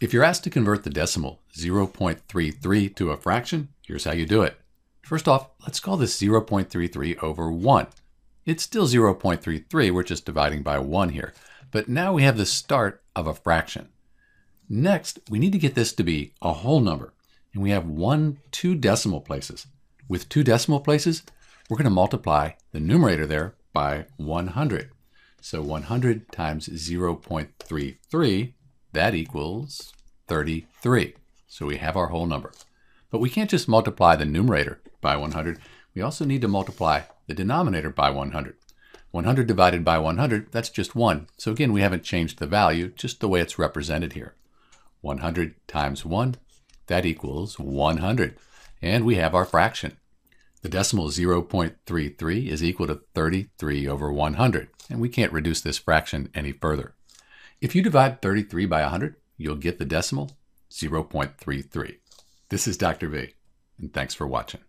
If you're asked to convert the decimal 0.33 to a fraction, here's how you do it. First off, let's call this 0.33 over 1. It's still 0.33, we're just dividing by 1 here. But now we have the start of a fraction. Next, we need to get this to be a whole number. And we have one, two decimal places. With two decimal places, we're going to multiply the numerator there by 100. So 100 times 0.33, that equals 33. So we have our whole number. But we can't just multiply the numerator by 100. We also need to multiply the denominator by 100. 100 divided by 100, that's just 1. So again, we haven't changed the value, just the way it's represented here. 100 times 1, that equals 100. And we have our fraction. The decimal 0.33 is equal to 33 over 100, and we can't reduce this fraction any further. If you divide 33 by 100, you'll get the decimal 0.33. This is Dr. B, and thanks for watching.